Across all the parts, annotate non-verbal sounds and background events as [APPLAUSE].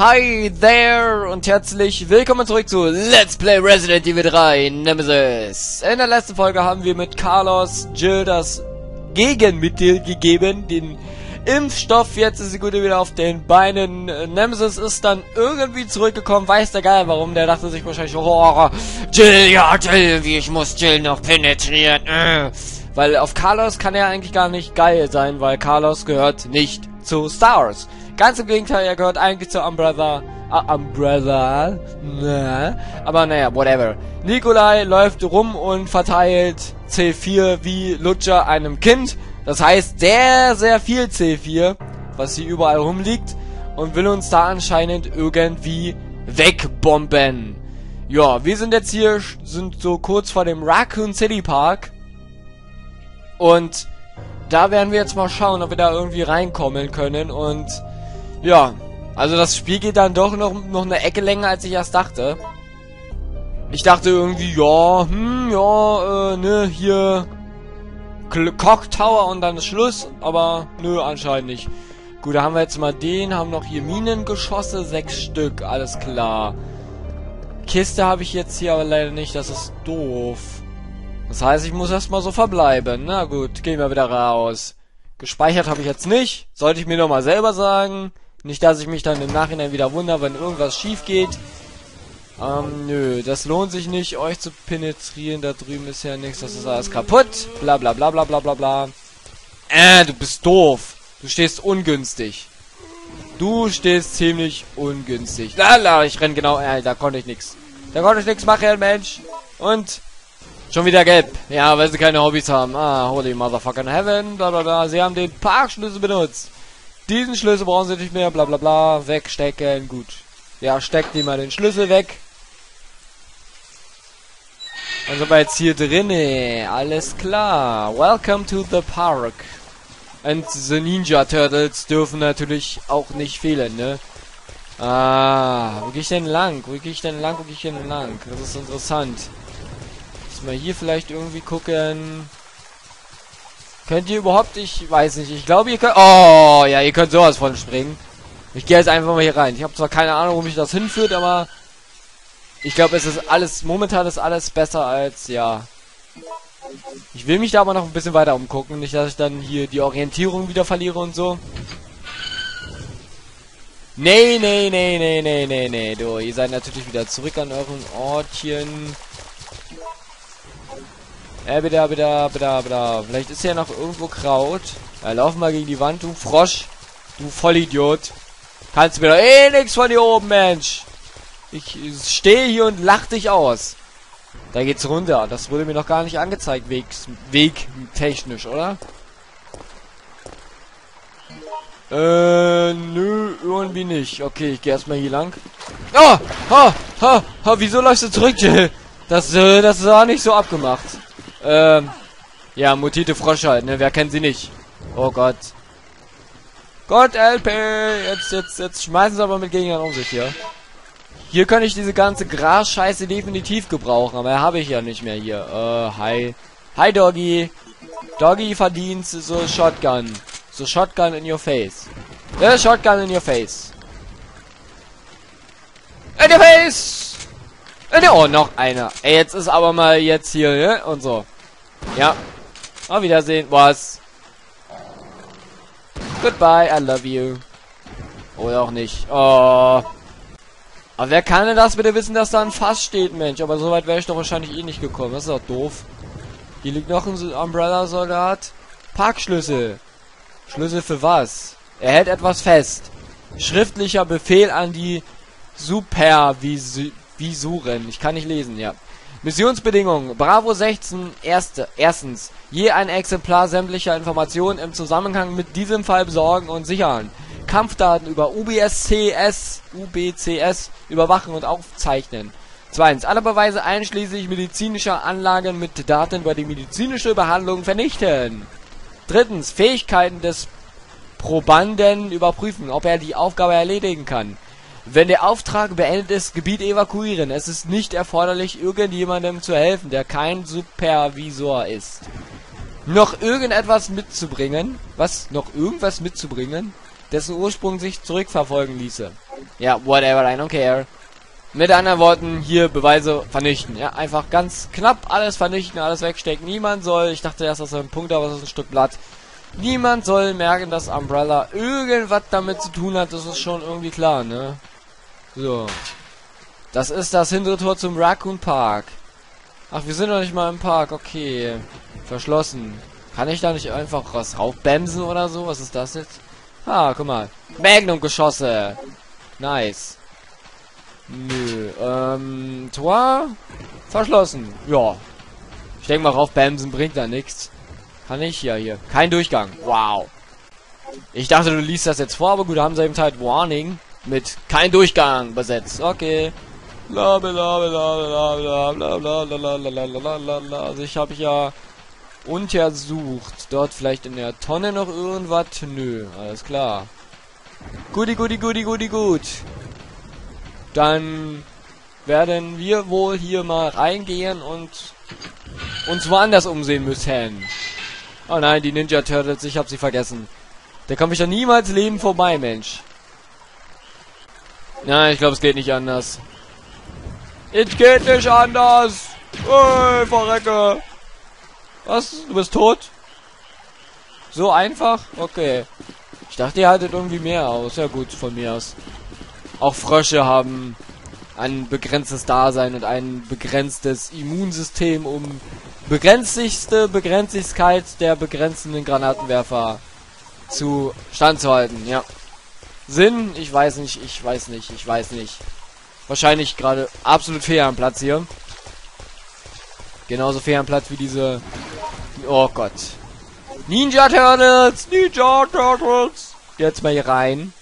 Hi there und herzlich willkommen zurück zu Let's Play Resident Evil 3 Nemesis. In der letzten Folge haben wir mit Carlos Jill das Gegenmittel gegeben, den Impfstoff. Jetzt ist die Gute wieder auf den Beinen. Nemesis ist dann irgendwie zurückgekommen, weiß der Geil warum. Der dachte sich wahrscheinlich, oh, Jill, ja Jill, wie ich muss Jill noch penetrieren. Äh. Weil auf Carlos kann er eigentlich gar nicht geil sein, weil Carlos gehört nicht zu Stars. Ganz im Gegenteil, er gehört eigentlich zu Umbrella. Uh, Umbrella. Ne. Aber naja, whatever. Nikolai läuft rum und verteilt C4 wie Lutscher einem Kind. Das heißt sehr, sehr viel C4, was hier überall rumliegt. Und will uns da anscheinend irgendwie wegbomben. Ja, wir sind jetzt hier, sind so kurz vor dem Raccoon City Park. Und da werden wir jetzt mal schauen, ob wir da irgendwie reinkommen können. Und ja, also das Spiel geht dann doch noch, noch eine Ecke länger, als ich erst dachte. Ich dachte irgendwie, ja, hm, ja, äh, ne, hier Cock Tower und dann ist Schluss, aber nö, anscheinend nicht. Gut, da haben wir jetzt mal den, haben noch hier Minengeschosse, sechs Stück, alles klar. Kiste habe ich jetzt hier aber leider nicht, das ist doof. Das heißt, ich muss erstmal so verbleiben. Na gut, gehen wir wieder raus. Gespeichert habe ich jetzt nicht, sollte ich mir nochmal selber sagen. Nicht, dass ich mich dann im Nachhinein wieder wundere, wenn irgendwas schief geht. Ähm, nö, das lohnt sich nicht, euch zu penetrieren. Da drüben ist ja nichts, das ist alles kaputt. Bla bla bla bla bla bla bla. Äh, du bist doof. Du stehst ungünstig. Du stehst ziemlich ungünstig. Lala, ich renn genau. Äh, da konnte ich nichts. Da konnte ich nichts machen, Mensch. Und schon wieder gelb. Ja, weil sie keine Hobbys haben. Ah, holy motherfucking heaven. Bla bla bla. Sie haben den Parkschlüssel benutzt. Diesen Schlüssel brauchen sie nicht mehr, bla bla bla, wegstecken, gut. Ja, steckt die mal den Schlüssel weg. Dann sind wir jetzt hier drinnen, alles klar. Welcome to the park. Und the Ninja Turtles dürfen natürlich auch nicht fehlen, ne? Ah, wo gehe ich denn lang? Wo gehe ich denn lang? Wo gehe ich denn lang? Das ist interessant. Lass mal hier vielleicht irgendwie gucken. Könnt ihr überhaupt, ich weiß nicht, ich glaube ihr könnt, oh, ja, ihr könnt sowas von springen. Ich gehe jetzt einfach mal hier rein. Ich habe zwar keine Ahnung, wo mich das hinführt, aber ich glaube, es ist alles, momentan ist alles besser als, ja. Ich will mich da aber noch ein bisschen weiter umgucken, nicht, dass ich dann hier die Orientierung wieder verliere und so. Nee, nee, nee, nee, nee, nee, nee, du, ihr seid natürlich wieder zurück an euren Ortchen. Äh, bitte, bitte, bitte, bitte. Vielleicht ist ja noch irgendwo Kraut. Ja, lauf mal gegen die Wand, du Frosch. Du Vollidiot. Kannst mir doch eh nichts von hier oben, Mensch. Ich stehe hier und lach dich aus. Da geht's runter. Das wurde mir noch gar nicht angezeigt, wegs, wegtechnisch, oder? Äh, nö, irgendwie nicht. Okay, ich gehe erstmal hier lang. Oh! Ha! Ha! Ha! Wieso läufst du zurück, Jill? Das, äh, das war nicht so abgemacht. Ähm, ja, mutierte Frosche halt, ne? Wer kennt sie nicht? Oh Gott. Gott, LP! Jetzt, jetzt, jetzt schmeißen sie aber mit Gegnern um sich hier. Hier kann ich diese ganze Gras-Scheiße definitiv gebrauchen, aber habe ich ja nicht mehr hier. Äh, hi. Hi, Doggy. Doggy verdient so Shotgun. So Shotgun in your face. Ja, Shotgun in your face. In your face! Oh, noch einer. Ey, jetzt ist aber mal jetzt hier, ne? Und so. Ja. Auf Wiedersehen. Was? Goodbye, I love you. Oder auch nicht. Oh. Aber wer kann denn das bitte wissen, dass da ein Fass steht, Mensch? Aber so weit wäre ich doch wahrscheinlich eh nicht gekommen. Das ist doch doof. Hier liegt noch ein Umbrella-Soldat. Parkschlüssel. Schlüssel für was? Er hält etwas fest. Schriftlicher Befehl an die Supervisi Visuren. Ich kann nicht lesen, ja. Missionsbedingungen. Bravo 16. Erste. Erstens. Je ein Exemplar sämtlicher Informationen im Zusammenhang mit diesem Fall besorgen und sichern. Kampfdaten über UBSCS, UBCS überwachen und aufzeichnen. Zweitens. Alle Beweise einschließlich medizinischer Anlagen mit Daten über die medizinische Behandlung vernichten. Drittens. Fähigkeiten des Probanden überprüfen, ob er die Aufgabe erledigen kann. Wenn der Auftrag beendet ist, Gebiet evakuieren. Es ist nicht erforderlich, irgendjemandem zu helfen, der kein Supervisor ist. Noch irgendetwas mitzubringen? Was? Noch irgendwas mitzubringen? Dessen Ursprung sich zurückverfolgen ließe. Ja, whatever, I don't care. Mit anderen Worten, hier Beweise vernichten. Ja, einfach ganz knapp alles vernichten, alles wegstecken. Niemand soll, ich dachte erst, das ist ein Punkt, aber das ist ein Stück Blatt. Niemand soll merken, dass Umbrella irgendwas damit zu tun hat. Das ist schon irgendwie klar, ne? So. Das ist das hintere Tor zum Raccoon Park. Ach, wir sind noch nicht mal im Park. Okay. Verschlossen. Kann ich da nicht einfach was raufbämsen oder so? Was ist das jetzt? Ah, guck mal. Magnum-Geschosse. Nice. Nö. Ähm, Tor? Verschlossen. Ja. Ich denke mal, raufbämsen bringt da nichts. Kann ich? Ja, hier. Kein Durchgang. Wow. Ich dachte, du liest das jetzt vor, aber gut, haben sie eben halt Warning mit kein Durchgang besetzt. Okay. Also ich habe ja untersucht. Dort vielleicht in der Tonne noch irgendwas? Nö, alles klar. Guti, guti, guti, guti, gut. Dann werden wir wohl hier mal reingehen und uns woanders umsehen müssen. Oh nein, die Ninja Turtles, ich hab sie vergessen. Da komme ich doch niemals leben vorbei, Mensch. Nein, ich glaube, es geht nicht anders. Es geht nicht anders. Ey, verrecke. Was? Du bist tot? So einfach? Okay. Ich dachte, ihr haltet irgendwie mehr aus. Ja gut, von mir aus. Auch Frösche haben ein begrenztes Dasein und ein begrenztes Immunsystem, um begrenzigste Begrenzigkeit der begrenzenden Granatenwerfer zu standzuhalten. Ja. Sinn? Ich weiß nicht, ich weiß nicht, ich weiß nicht. Wahrscheinlich gerade absolut fair am Platz hier. Genauso fair am Platz wie diese... Oh Gott. Ninja Turtles! Ninja Turtles! Jetzt mal hier rein.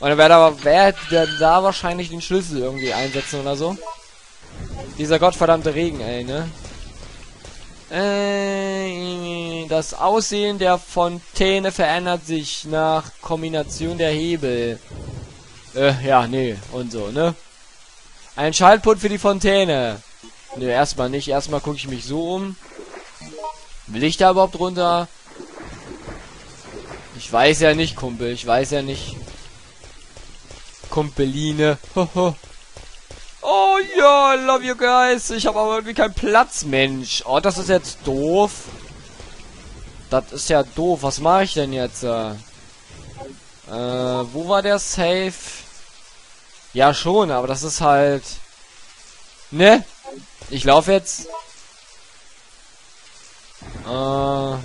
Und dann werde aber wer da wahrscheinlich den Schlüssel irgendwie einsetzen oder so. Dieser gottverdammte Regen, ey, ne? Äh, das Aussehen der Fontäne verändert sich nach Kombination der Hebel. Äh, ja, nee, und so, ne? Ein Schaltpult für die Fontäne. Ne, erstmal nicht. Erstmal gucke ich mich so um. Will ich da überhaupt runter? Ich weiß ja nicht, Kumpel. Ich weiß ja nicht. Kumpeline. Oh ja, I love you guys. Ich habe aber irgendwie keinen Platz, Mensch. Oh, das ist jetzt doof. Das ist ja doof. Was mache ich denn jetzt? Äh, wo war der Safe? Ja, schon, aber das ist halt... Ne? Ich laufe jetzt... Äh...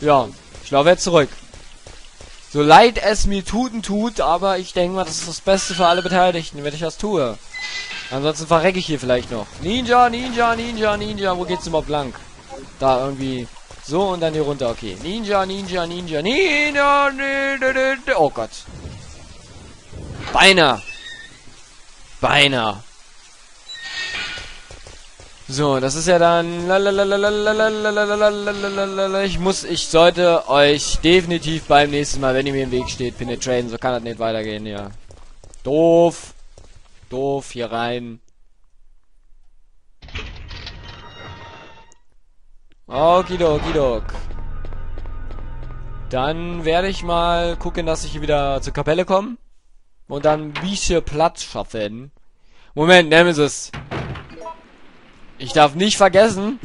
Ja, ich laufe jetzt zurück. So leid es mir tuten tut, aber ich denke mal, das ist das Beste für alle Beteiligten, wenn ich das tue. Ansonsten verrecke ich hier vielleicht noch. Ninja, Ninja, Ninja, Ninja. Wo geht's überhaupt lang? Da irgendwie. So und dann hier runter. Okay. Ninja, Ninja, Ninja, Ninja, Ninja. Oh Gott. Beinahe. Beinahe. So, das ist ja dann... Ich muss, ich sollte euch definitiv beim nächsten Mal, wenn ihr mir im Weg steht, penetraten. So kann das nicht weitergehen, ja. Doof. Doof, hier rein. Okidokidok. Dann werde ich mal gucken, dass ich wieder zur Kapelle komme. Und dann ein bisschen Platz schaffen. Moment, Nemesis. Ich darf nicht vergessen,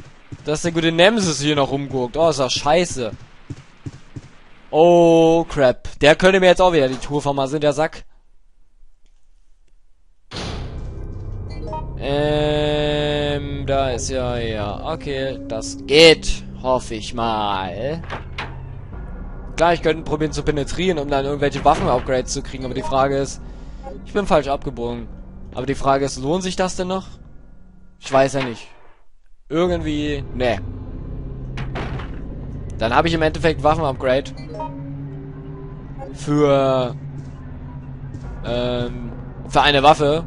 dass der gute Nemesis hier noch rumguckt. Oh, ist das scheiße. Oh, crap. Der könnte mir jetzt auch wieder die Tour vermasseln, der Sack. Ähm, da ist ja, ja. Okay, das geht. Hoffe ich mal. Klar, ich könnte probieren zu penetrieren, um dann irgendwelche Waffen-Upgrades zu kriegen, aber die Frage ist, ich bin falsch abgebogen. Aber die Frage ist, lohnt sich das denn noch? Ich weiß ja nicht. Irgendwie, ne. Dann habe ich im Endeffekt Waffen-Upgrade. Für, ähm, für eine Waffe,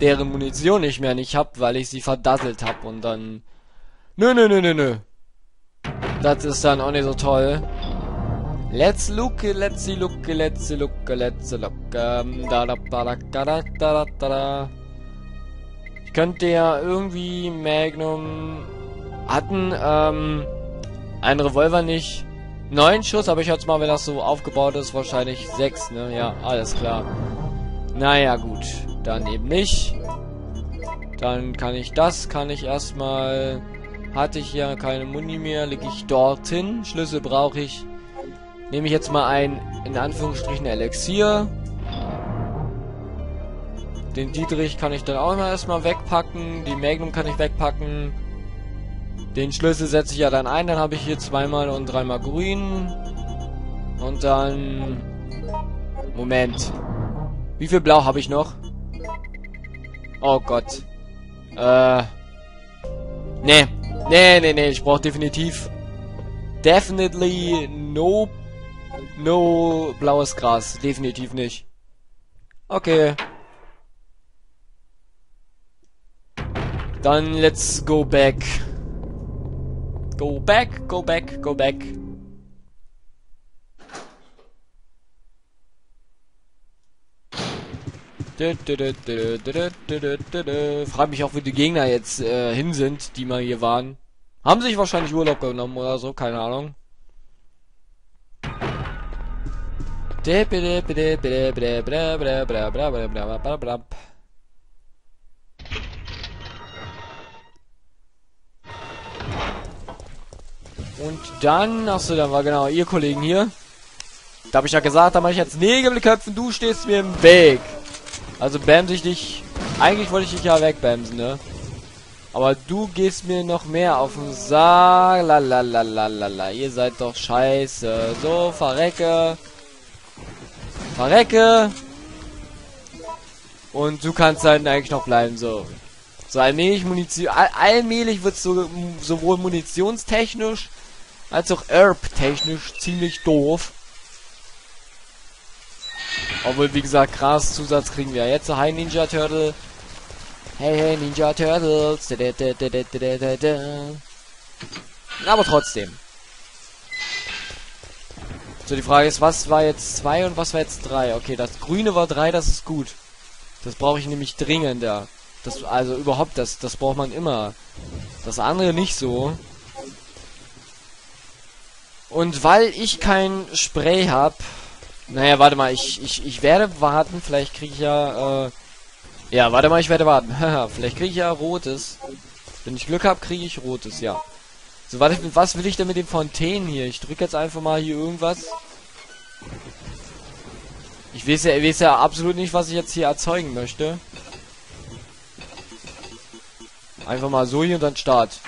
deren Munition ich mehr nicht hab, weil ich sie verdasselt hab und dann... Nö, nö, nö, nö, nö. Das ist dann auch nicht so toll. Let's look, let's look, let's look, let's look. Ähm, da, da, da, da, da, da, da, da. Ich könnte ja irgendwie Magnum hatten ähm, ein Revolver nicht neun Schuss, aber ich jetzt mal, wenn das so aufgebaut ist, wahrscheinlich sechs, ne? Ja, alles klar. Naja, gut. Dann eben nicht. Dann kann ich das, kann ich erstmal... Hatte ich ja keine Muni mehr, lege ich dorthin. Schlüssel brauche ich. Nehme ich jetzt mal ein, in Anführungsstrichen, Elixier. Den Dietrich kann ich dann auch immer erstmal wegpacken. Die Magnum kann ich wegpacken. Den Schlüssel setze ich ja dann ein. Dann habe ich hier zweimal und dreimal grün. Und dann... Moment. Wie viel Blau habe ich noch? Oh Gott. Äh... Nee. Nee, nee, nee. Ich brauche definitiv... Definitely no... No blaues Gras. Definitiv nicht. Okay. Dann let's go back. Go back, go back, go back. Frag mich auch, wo die Gegner jetzt äh, hin sind, die mal hier waren. Haben sich wahrscheinlich Urlaub genommen oder so, keine Ahnung. Und dann, achso, dann war genau ihr Kollegen hier. Da habe ich ja gesagt, da mache ich jetzt Nägel mit Köpfen, du stehst mir im Weg. Also bämse ich dich. Eigentlich wollte ich dich ja wegbämsen, ne? Aber du gehst mir noch mehr auf den Sack. Lalalala. Ihr seid doch scheiße. So, verrecke. Verrecke. Und du kannst halt eigentlich noch bleiben, so. So allmählich Munition, all, allmählich wird so, sowohl munitionstechnisch als auch Herb-technisch ziemlich doof. Obwohl, wie gesagt, Gras-Zusatz kriegen wir jetzt. Hi Ninja Turtle. Hey, hey, Ninja Turtles. Aber trotzdem. So, die Frage ist, was war jetzt 2 und was war jetzt 3? Okay, das grüne war 3, das ist gut. Das brauche ich nämlich dringender. Das, also überhaupt, das, das braucht man immer. Das andere nicht so. Und weil ich kein Spray habe, naja, warte mal, ich, ich, ich werde warten, vielleicht kriege ich ja, äh, ja, warte mal, ich werde warten. [LAUGHS] vielleicht kriege ich ja rotes. Wenn ich Glück habe, kriege ich rotes, ja. So, warte, was will ich denn mit den Fontänen hier? Ich drücke jetzt einfach mal hier irgendwas. Ich weiß ja, ich weiß ja absolut nicht, was ich jetzt hier erzeugen möchte. Einfach mal so hier und dann Start.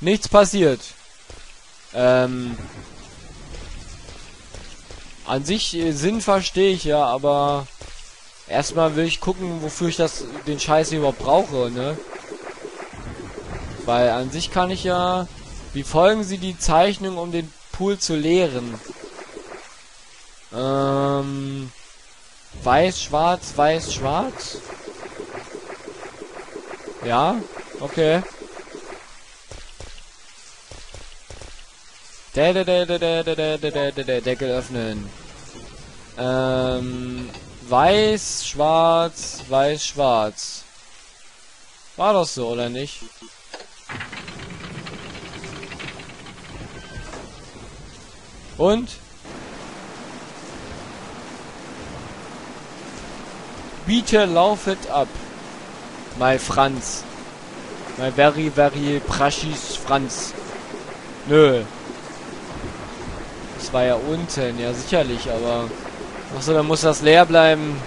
Nichts passiert. Ähm. An sich äh, Sinn verstehe ich ja, aber erstmal will ich gucken, wofür ich das den Scheiß überhaupt brauche, ne? Weil an sich kann ich ja. Wie folgen Sie die Zeichnung, um den Pool zu leeren? Ähm. Weiß, schwarz, weiß, schwarz. Ja, okay. Der, der, der, der, der, der, der, der, der, Deckel öffnen. Ähm, weiß, schwarz, weiß, schwarz. War das so, oder nicht? Und? Bitte laufet ab. My Franz. My very, very precious Franz. Nö. War ja unten, ja sicherlich, aber... Achso, dann muss das leer bleiben.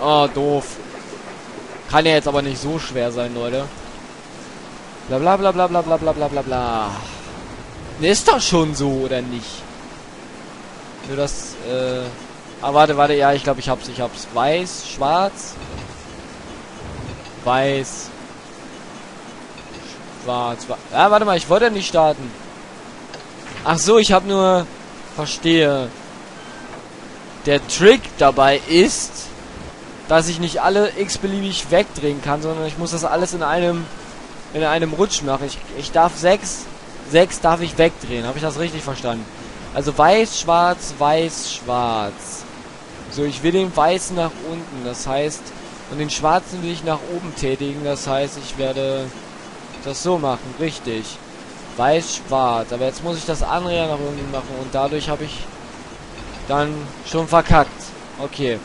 Oh, doof. Kann ja jetzt aber nicht so schwer sein, Leute. Bla bla bla bla bla bla bla bla bla bla. Ist doch schon so, oder nicht? Nur das, äh... Ah, warte, warte, ja, ich glaube, ich hab's, ich hab's. Weiß, schwarz. Weiß. Schwarz. Ja, warte mal, ich wollte nicht starten. Ach so, ich habe nur... Verstehe. Der Trick dabei ist, dass ich nicht alle x-beliebig wegdrehen kann, sondern ich muss das alles in einem in einem Rutsch machen. Ich, ich darf sechs, sechs darf ich wegdrehen. Habe ich das richtig verstanden? Also weiß, schwarz, weiß, schwarz. So, ich will den weißen nach unten, das heißt, und den schwarzen will ich nach oben tätigen, das heißt, ich werde das so machen, richtig. Weiß, schwarz, aber jetzt muss ich das andere ja nach unten machen und dadurch habe ich dann schon verkackt. Okay.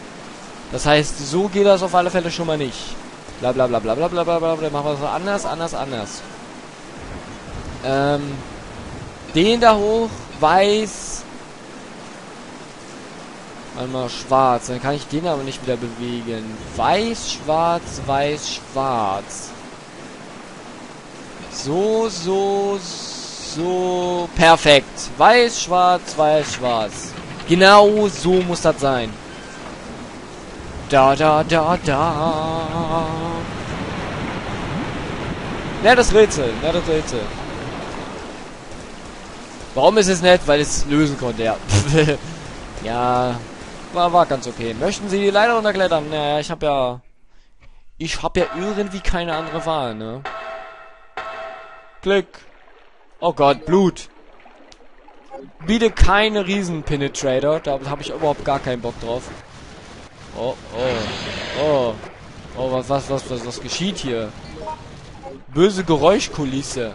Das heißt, so geht das auf alle Fälle schon mal nicht. Bla bla bla bla bla bla bla bla. Machen wir es anders, anders, anders. Ähm, den da hoch, weiß. Einmal schwarz. Dann kann ich den aber nicht wieder bewegen. Weiß, schwarz, weiß, schwarz. So, so, so. Perfekt. Weiß, schwarz, weiß, schwarz. Genau so muss das sein. Da, da, da, da. Nettes Rätsel, nettes Rätsel. Warum ist es nett? Weil es lösen konnte, ja. [LAUGHS] ja, war, war ganz okay. Möchten Sie die Leiter runterklettern? Naja, ich habe ja... Ich habe ja irgendwie keine andere Wahl, ne? Klick. Oh Gott, Blut. Biete keine Riesen-Penetrator. Da habe ich überhaupt gar keinen Bock drauf. Oh, oh, oh. Oh, was, was, was, was, was geschieht hier? Böse Geräuschkulisse.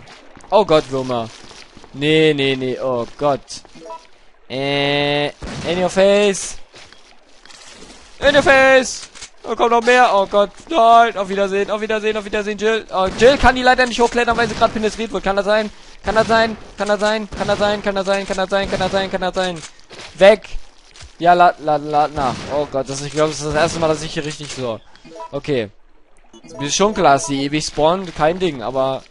Oh Gott, Würmer. Nee, nee, nee, oh Gott. Äh, in your face. In your face. Da kommt noch mehr. Oh Gott, nein. Auf Wiedersehen, auf Wiedersehen, auf Wiedersehen, Jill. Oh, Jill kann die leider nicht hochklettern, weil sie gerade penetriert wird. Kann das sein? Kann das sein? Kann das sein? Kann das sein? Kann das sein? Kann das sein? Kann das sein? Kann das sein? Weg. Ja, lad, lad, lad nach. Oh Gott, das, ich glaube, das ist das erste Mal, dass ich hier richtig so. Okay. Ist schon klar, dass die ewig spawnen, kein Ding, aber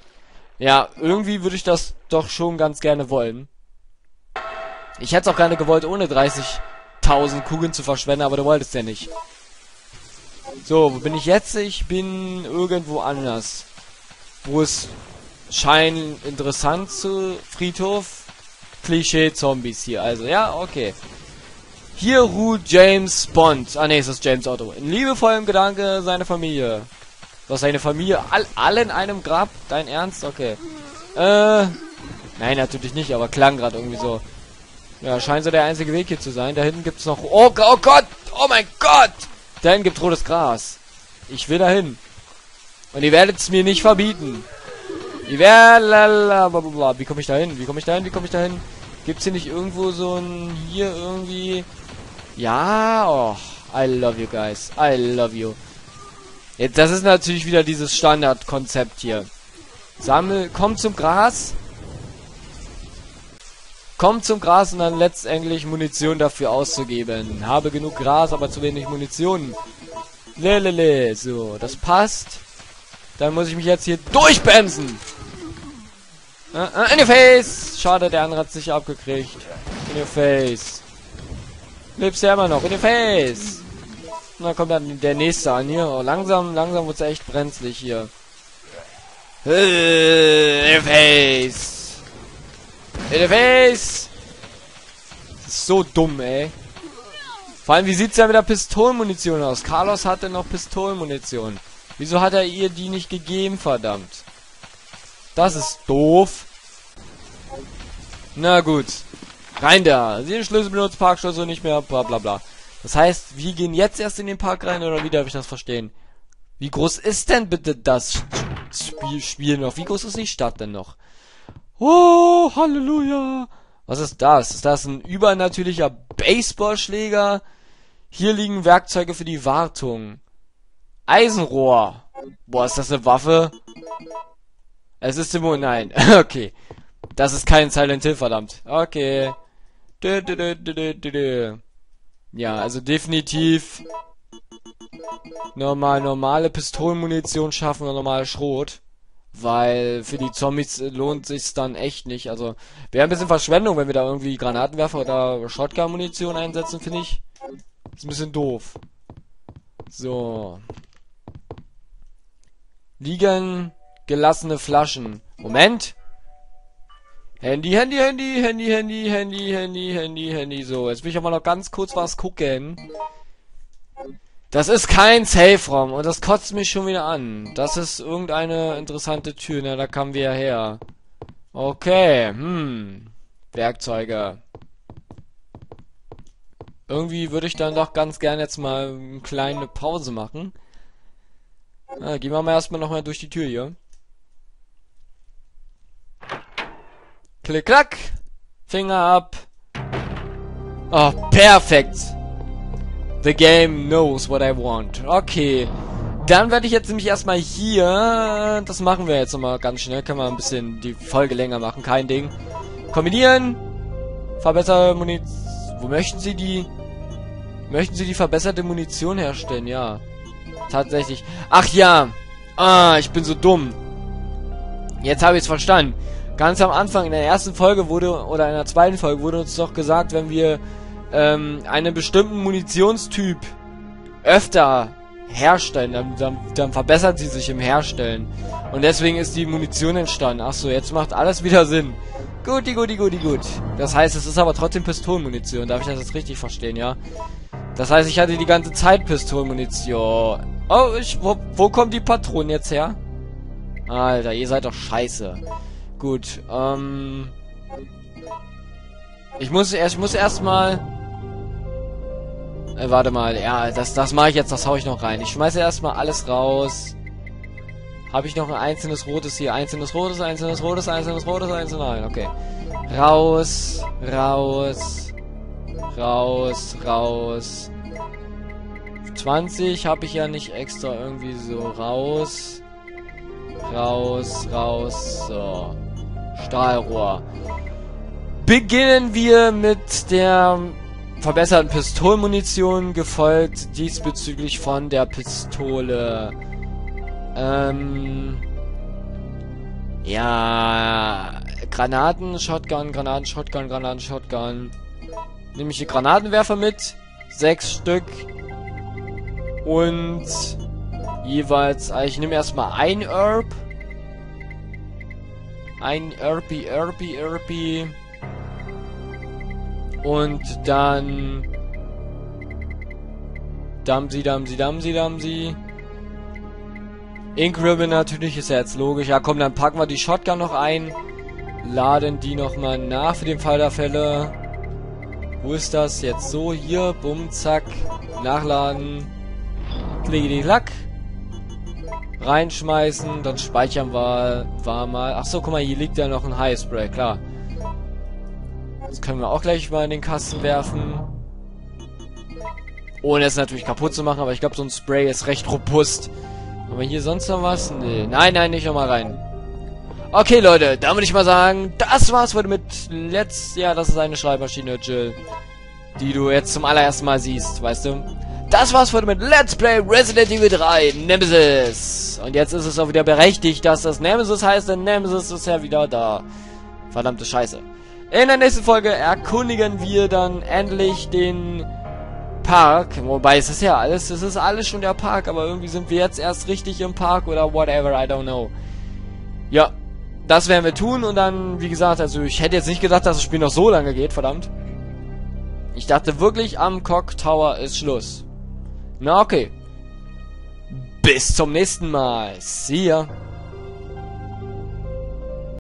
ja, irgendwie würde ich das doch schon ganz gerne wollen. Ich hätte es auch gerne gewollt, ohne 30.000 Kugeln zu verschwenden, aber du wolltest ja nicht. So, wo bin ich jetzt? Ich bin irgendwo anders. Wo es scheint interessant zu Friedhof. Klischee-Zombies hier. Also, ja, okay. Hier ruht James Bond. Ah ne, es ist James Otto. In liebevollem Gedanke seine Familie. Was seine Familie all, alle in einem Grab? Dein Ernst? Okay. Äh. Nein, natürlich nicht, aber klang gerade irgendwie so. Ja, scheint so der einzige Weg hier zu sein. Da hinten gibt's noch. Oh, oh Gott! Oh mein Gott! Da hinten gibt rotes Gras. Ich will dahin. Und ihr werdet es mir nicht verbieten. Ihr werdet. Wie komme ich da hin? Wie komme ich da hin? Wie komme ich da hin? Gibt's hier nicht irgendwo so ein. Hier irgendwie. Ja, oh, I love you guys. I love you. Jetzt, das ist natürlich wieder dieses Standardkonzept hier. Sammel, komm zum Gras. Komm zum Gras und dann letztendlich Munition dafür auszugeben. Habe genug Gras, aber zu wenig Munition. Lelele, so, das passt. Dann muss ich mich jetzt hier durchbremsen. Uh, uh, in your face! Schade, der andere hat sich abgekriegt. In your face. Lebst ja immer noch. In your face. Und dann kommt dann der nächste an hier. Oh, langsam, langsam wird es echt brenzlig hier. In your face. In your face. So dumm, ey. Vor allem, wie sieht's ja mit der Pistolenmunition aus? Carlos hatte noch Pistolenmunition. Wieso hat er ihr die nicht gegeben, verdammt? Das ist doof. Na gut. Rein da. Sie den Schlüssel benutzt, Parkschlüssel nicht mehr, bla bla bla. Das heißt, wir gehen jetzt erst in den Park rein, oder wie darf ich das verstehen? Wie groß ist denn bitte das Spiel, Spiel noch? Wie groß ist die Stadt denn noch? Oh, Halleluja! Was ist das? Ist das ein übernatürlicher Baseballschläger? Hier liegen Werkzeuge für die Wartung. Eisenrohr. Boah, ist das eine Waffe? Es ist im Nein. [LAUGHS] okay. Das ist kein Silent Hill, verdammt. Okay. Dö, dö, dö. Ja, also definitiv normal normale Pistolenmunition schaffen oder normale Schrot. Weil für die Zombies lohnt sich's dann echt nicht. Also wäre ein bisschen Verschwendung, wenn wir da irgendwie Granatenwerfer oder Shotgun-Munition einsetzen, finde ich. Ist ein bisschen doof. So. Liegen gelassene Flaschen. Moment. Handy, Handy, Handy, Handy, Handy, Handy, Handy, Handy, Handy. So, jetzt will ich aber noch ganz kurz was gucken. Das ist kein Safe Raum und das kotzt mich schon wieder an. Das ist irgendeine interessante Tür, ne? Da kamen wir ja her. Okay, hm. Werkzeuge. Irgendwie würde ich dann doch ganz gerne jetzt mal eine kleine Pause machen. Na, gehen wir mal erstmal nochmal durch die Tür hier. Klick, klack. Finger ab. Oh, perfekt. The game knows what I want. Okay. Dann werde ich jetzt nämlich erstmal hier... Das machen wir jetzt nochmal ganz schnell. Können wir ein bisschen die Folge länger machen. Kein Ding. Kombinieren. Verbesserte Munition. Wo möchten Sie die... Möchten Sie die verbesserte Munition herstellen? Ja. Tatsächlich. Ach ja. Ah, ich bin so dumm. Jetzt habe ich es verstanden. Ganz am Anfang, in der ersten Folge wurde, oder in der zweiten Folge wurde uns doch gesagt, wenn wir ähm, einen bestimmten Munitionstyp öfter herstellen, dann, dann, dann verbessert sie sich im Herstellen. Und deswegen ist die Munition entstanden. Ach so, jetzt macht alles wieder Sinn. Guti, guti, guti, gut. Das heißt, es ist aber trotzdem Pistolenmunition. Darf ich das jetzt richtig verstehen, ja? Das heißt, ich hatte die ganze Zeit Pistolenmunition. Oh, ich, wo, wo kommen die Patronen jetzt her? Alter, ihr seid doch scheiße. Gut, ähm... Ich muss erst, ich muss erstmal... Äh, warte mal, ja, das, das mache ich jetzt, das hau ich noch rein. Ich schmeiße erstmal alles raus. Habe ich noch ein einzelnes rotes hier? Einzelnes rotes, einzelnes rotes, einzelnes rotes, einzelnes... Nein, okay. Raus, raus, raus, raus. 20 habe ich ja nicht extra irgendwie so raus. Raus, raus, so. Stahlrohr. Beginnen wir mit der verbesserten Pistolenmunition, gefolgt diesbezüglich von der Pistole. Ähm... Ja... Granaten, Shotgun, Granaten, Shotgun, Granaten, Shotgun. Nehme ich die Granatenwerfer mit. Sechs Stück. Und jeweils, also ich nehme erstmal ein Herb. Ein Herpy, Herpy, Herpy. Und dann Damsi, Damsi, Damsi, Damsi. Ink natürlich, ist ja jetzt logisch. Ja komm, dann packen wir die Shotgun noch ein. Laden die nochmal nach für den Fall der Fälle. Wo ist das? Jetzt so, hier, bumm, zack. Nachladen. Klicki Lack. Reinschmeißen, dann speichern wir, war mal. Ach so, guck mal, hier liegt ja noch ein Highspray, klar. Das können wir auch gleich mal in den Kasten werfen. Ohne es natürlich kaputt zu machen, aber ich glaube, so ein Spray ist recht robust. Haben wir hier sonst noch was? Nee. Nein, nein, nicht nochmal rein. Okay, Leute, dann würde ich mal sagen, das war's heute mit Let's... Ja, das ist eine Schreibmaschine, Jill. Die du jetzt zum allerersten Mal siehst, weißt du? Das war's heute mit Let's Play Resident Evil 3 Nemesis. Und jetzt ist es auch wieder berechtigt, dass das Nemesis heißt, denn Nemesis ist ja wieder da. Verdammte Scheiße. In der nächsten Folge erkundigen wir dann endlich den Park. Wobei es ist ja alles, es ist alles schon der Park, aber irgendwie sind wir jetzt erst richtig im Park oder whatever, I don't know. Ja, das werden wir tun und dann, wie gesagt, also ich hätte jetzt nicht gedacht, dass das Spiel noch so lange geht, verdammt. Ich dachte wirklich, am Cock Tower ist Schluss. Na okay. Bis zum nächsten Mal. See ya.